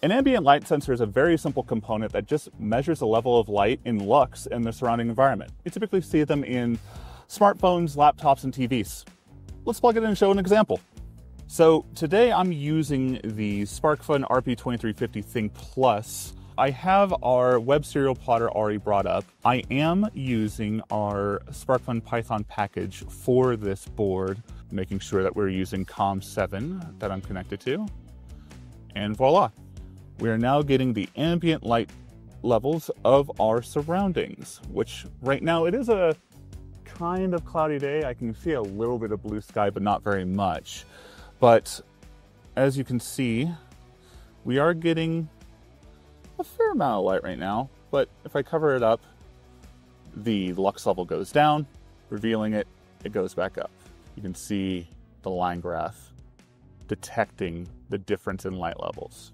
An ambient light sensor is a very simple component that just measures the level of light in lux in the surrounding environment. You typically see them in smartphones, laptops, and TVs. Let's plug it in and show an example. So today I'm using the SparkFun RP2350 Thing Plus. I have our web serial plotter already brought up. I am using our SparkFun Python package for this board, making sure that we're using COM7 that I'm connected to. And voila, we are now getting the ambient light levels of our surroundings, which right now it is a kind of cloudy day. I can see a little bit of blue sky, but not very much. But as you can see, we are getting a fair amount of light right now. But if I cover it up, the lux level goes down, revealing it, it goes back up. You can see the line graph detecting the difference in light levels.